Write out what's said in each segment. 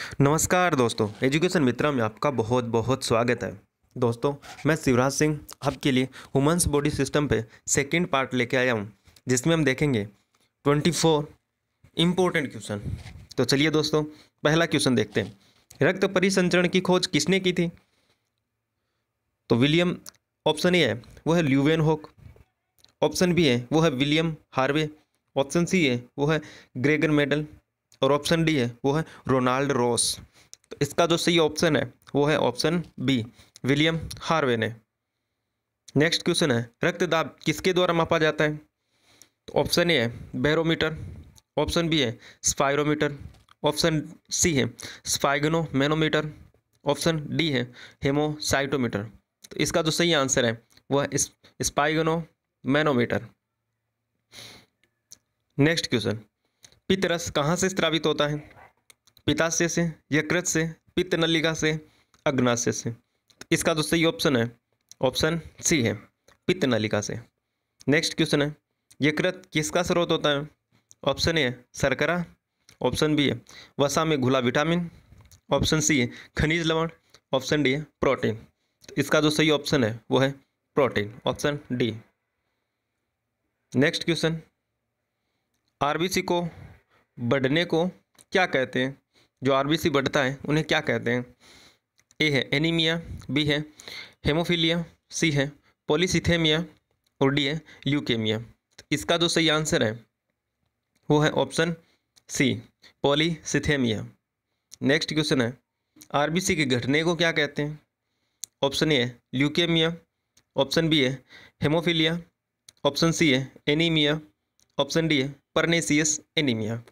नमस्कार दोस्तों, एजुकेशन मित्रा में आपका बहुत बहुत स्वागत है। दोस्तों, मैं शिवराज सिंह आपके लिए वुमेंस बॉडी सिस्टम पे सेकंड पार्ट लेके आया हूँ, जिसमें हम देखेंगे ट्वेंटी फोर इम्पोर्टेंट क्वेश्चन तो चलिए दोस्तों, पहला क्वेश्चन देखते हैं। रक्त परिसंचरण की खोज किसने की थी? तो विलियम ऑप्शन ए है, वो है ल्यूवेन होक ऑप्शन बी है, वो है विलियम हार्वे। ऑप्शन सी है, वो है ग्रेगर मेडल और ऑप्शन डी है, वो है रोनाल्ड रॉस तो इसका जो सही ऑप्शन है, वो है ऑप्शन बी विलियम हार्वे ने. नेक्स्ट क्वेश्चन है, रक्तदाब किसके द्वारा मापा जाता है? तो ऑप्शन ए है बैरोमीटर ऑप्शन बी है स्पायरोमीटर ऑप्शन सी है स्पाइगनो मैनोमीटर ऑप्शन डी है हेमोसाइटोमीटर तो इसका जो सही आंसर है वह है स्पाइगनो मैनोमीटर नेक्स्ट क्वेश्चन पित्तरस कहाँ से स्त्रावित होता है? पिताशय से, यकृत से पित्त नलिका से अग्नाशय से। तो इसका जो सही ऑप्शन है। ऑप्शन सी है पित्त नलिका से। नेक्स्ट क्वेश्चन है, यकृत किसका स्रोत होता है? ऑप्शन ए शर्करा। ऑप्शन बी है, वसा में घुला विटामिन ऑप्शन सी है, खनिज लवण। ऑप्शन डी है प्रोटीन तो इसका जो सही ऑप्शन है, वो है protein option D next question RBC को बढ़ने को क्या कहते हैं? जो आरबीसी बढ़ता है, उन्हें क्या कहते हैं? ए है एनीमिया, बी है हेमोफीलिया, सी है पोलिसिथेमिया और डी है ल्यूकेमिया। तो इसका जो सही आंसर है, वो है option C, polycythaemia. Next question है आरबीसी के घटने को क्या कहते हैं? ऑप्शन ए है ल्यूकेमिया, ऑप्शन बी है हेमोफीलिया, ऑप्शन सी है एनीमिया, ऑप्शन डी है परनेसियस एनीमिया।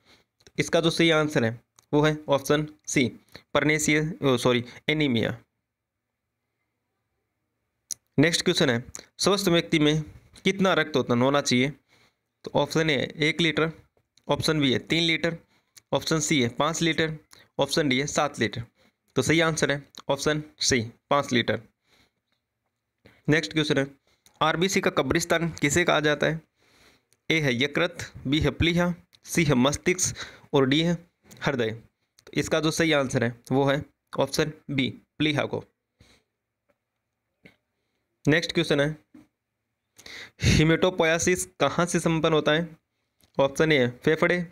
इसका जो सही आंसर है, वो है option C pernicious sorry anaemia. Next question है, स्वस्थ व्यक्ति में कितना रक्त उत्पन्न होना चाहिए? तो ऑप्शन ए है एक लीटर, ऑप्शन बी है तीन लीटर, ऑप्शन सी है पाँच लीटर, ऑप्शन डी है सात लीटर। तो सही आंसर है ऑप्शन सी, पाँच लीटर। नेक्स्ट क्वेश्चन है, आरबीसी का कब्रिस्तान किसे कहा जाता है? ए है यकृत, बी है प्लीहा, सी है मस्तिष्क और डी है हृदय तो इसका जो सही आंसर है, वो है ऑप्शन बी, प्लीहा को। नेक्स्ट क्वेश्चन है, हिमेटोपोयासिस कहाँ से संपन्न होता है? ऑप्शन ए है फेफड़े,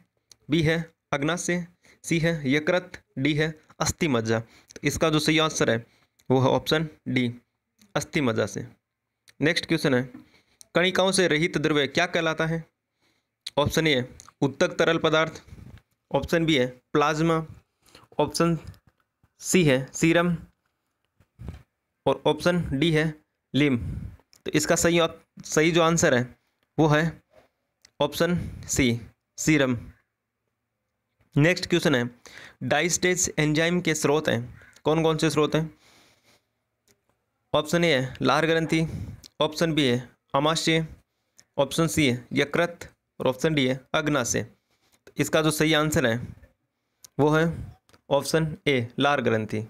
बी है अग्नाशय, सी है यकृत, डी है अस्थि मज्जा तो इसका जो सही आंसर है, वो है ऑप्शन डी अस्थि मज्जा से। नेक्स्ट क्वेश्चन है, कणिकाओं से रहित द्रव्य क्या कहलाता है? ऑप्शन ए, उत्तक तरल पदार्थ ऑप्शन बी है प्लाज्मा, ऑप्शन सी है सीरम और ऑप्शन डी है लिम। तो इसका सही सही जो आंसर है, वो है option C, serum. Next question है, डाइस्टेज एंजाइम के स्रोत हैं। कौन कौन से स्रोत हैं? ऑप्शन ए है लार ग्रंथि, ऑप्शन बी है अमाशय, ऑप्शन सी है यकृत और ऑप्शन डी है अग्नाशय। इसका जो सही आंसर है, वो है ऑप्शन ए, लार ग्रंथि।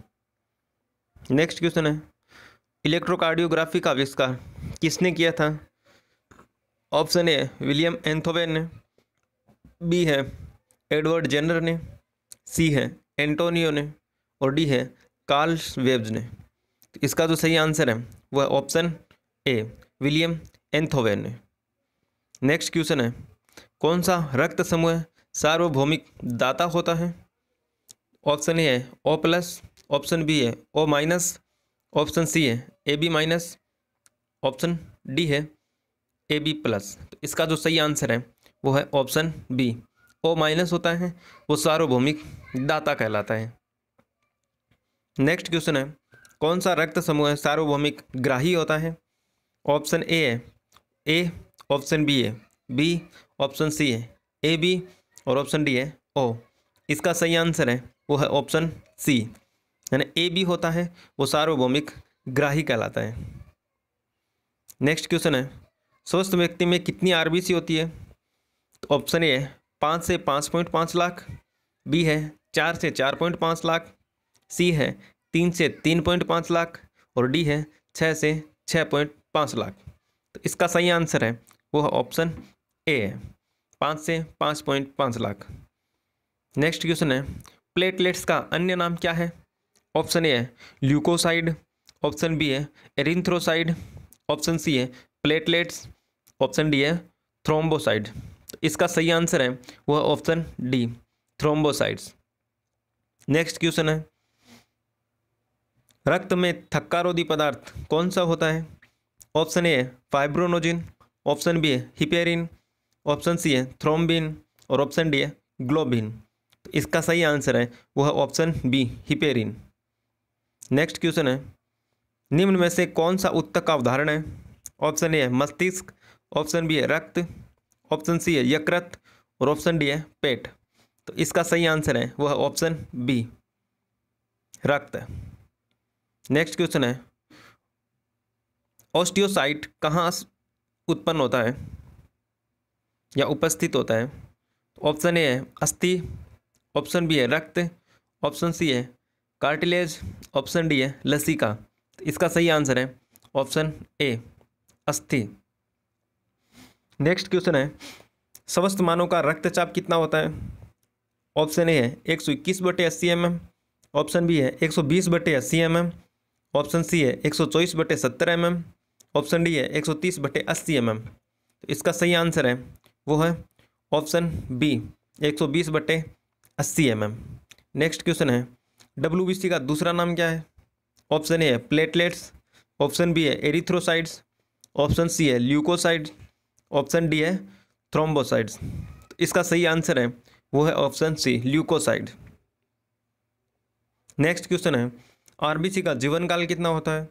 नेक्स्ट क्वेश्चन है, इलेक्ट्रोकार्डियोग्राफी का आविष्कार किसने किया था? ऑप्शन ए, विलियम एंथोवेन ने। बी है, एडवर्ड जेनर ने। सी है, एंटोनियो ने। और डी है, कार्ल वेब्स ने। तो इसका जो सही आंसर है वह ऑप्शन ए, विलियम एंथोवेन ने। नेक्स्ट क्वेश्चन है, कौन सा रक्त समूह सार्वभौमिक दाता होता है। ऑप्शन ए है ओ प्लस ऑप्शन बी है ओ माइनस ऑप्शन सी है A B minus option D है ए बी प्लस तो इसका जो सही आंसर है, वो है ऑप्शन बी। ओ माइनस होता है, वो सार्वभौमिक दाता कहलाता है। नेक्स्ट क्वेश्चन है, कौन सा रक्त समूह है सार्वभौमिक ग्राही होता है? ऑप्शन ए है ए ऑप्शन बी है बी ऑप्शन सी है ए बी और ऑप्शन डी है ओ इसका सही आंसर है, वो है ऑप्शन सी यानी ए बी होता है, वो सार्वभौमिक ग्राही कहलाता है। नेक्स्ट क्वेश्चन है, स्वस्थ व्यक्ति में कितनी आरबीसी होती है? तो ऑप्शन ए है, पाँच से पाँच पॉइंट पाँच लाख बी है चार से चार पॉइंट पाँच लाख सी है तीन से तीन पॉइंट पाँच लाख और डी है छः से छः पॉइंट पाँच लाख। तो इसका सही आंसर है, वो है ऑप्शन ए है। पाँच से पाँच पॉइंट पाँच लाख। नेक्स्ट क्वेश्चन है, प्लेटलेट्स का अन्य नाम क्या है? ऑप्शन ए है, ल्यूकोसाइड। ऑप्शन बी है, एरिंथ्रोसाइड। ऑप्शन सी है, प्लेटलेट्स। ऑप्शन डी है, थ्रोम्बोसाइड। इसका सही आंसर है, वह option D, thrombocytes. Next question है, रक्त में थक्कारोधी पदार्थ कौन सा होता है? ऑप्शन ए है, फाइब्रोनोजिन। ऑप्शन बी है, हिपेरिन। ऑप्शन सी है थ्रोम्बिन और ऑप्शन डी है ग्लोबिन। तो इसका सही आंसर है वह option B, heparin. Next question है, निम्न में से कौन सा उत्तक का उदाहरण है? ऑप्शन ए है मस्तिष्क, ऑप्शन बी है रक्त, ऑप्शन सी है यकृत और ऑप्शन डी है पेट। तो इसका सही आंसर है वह ऑप्शन बी, रक्त। नेक्स्ट क्वेश्चन है, ऑस्टियोसाइट कहाँ उत्पन्न होता है? या उपस्थित होता है। ऑप्शन ए है अस्थि, ऑप्शन बी है रक्त, ऑप्शन सी है कार्टिलेज, ऑप्शन डी है लसिका। तो इसका सही आंसर है ऑप्शन ए, अस्थि। नेक्स्ट क्वेश्चन है, स्वस्थ मानव का रक्तचाप कितना होता है? ऑप्शन ए है एक सौ इक्कीस बटे अस्सी एम एम ऑप्शन बी है एक सौ बीस बटे अस्सी एम एम ऑप्शन सी है एक सौ चौबीस बटे सत्तर एम एम ऑप्शन डी है एक सौ तीस बटे अस्सी एम एम तो इसका सही आंसर है वो है ऑप्शन बी, एक सौ बीस बटे अस्सी एम एम। नेक्स्ट क्वेश्चन है डब्ल्यू बी सी का दूसरा नाम क्या है? ऑप्शन ए है प्लेटलेट्स ऑप्शन बी है एरिथ्रोसाइड्स ऑप्शन सी है ल्यूकोसाइड्स ऑप्शन डी है थ्रोम्बोसाइड्स तो इसका सही आंसर है, वो है option C leucocyte next question है आरबीसी का जीवन काल कितना होता है?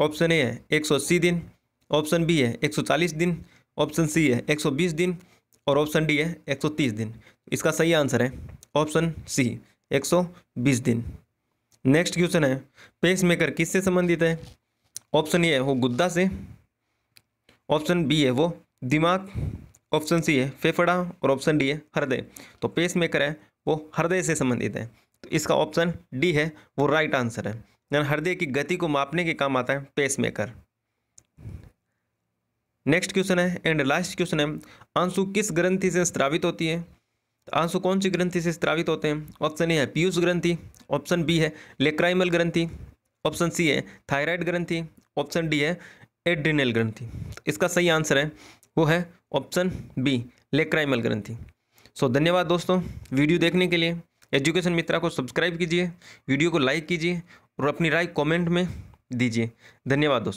ऑप्शन ए है एक सौ अस्सी दिन, ऑप्शन बी है एक सौ चालीस दिन ऑप्शन सी है एक सौ बीस दिन और ऑप्शन डी है एक सौ तीस दिन। इसका सही आंसर है ऑप्शन सी, एक सौ बीस दिन। नेक्स्ट क्वेश्चन है पेस मेकर किससे संबंधित है? ऑप्शन ए है वो गुद्दा से, ऑप्शन बी है वो दिमाग, ऑप्शन सी है फेफड़ा और ऑप्शन डी है हृदय। तो पेस मेकर है वो हृदय से संबंधित है। तो इसका ऑप्शन डी है, वो राइट आंसर है। यानी हृदय की गति को मापने के काम आता है पेस मेकर नेक्स्ट क्वेश्चन है एंड लास्ट क्वेश्चन है, आँसू किस ग्रंथि से स्त्रावित होती है? आँसू कौन सी ग्रंथि से स्त्रावित होते हैं? ऑप्शन ए है पीयूष ग्रंथि ऑप्शन बी है लेक्राइमल ग्रंथि ऑप्शन सी है थायराइड ग्रंथि ऑप्शन डी है एड्रिनल ग्रंथि। इसका सही आंसर है, वो है ऑप्शन बी लेक्राइमल ग्रंथि। सो धन्यवाद दोस्तों, वीडियो देखने के लिए। एजुकेशन मित्रा को सब्सक्राइब कीजिए, वीडियो को लाइक कीजिए और अपनी राय कमेंट में दीजिए। धन्यवाद दोस्तों।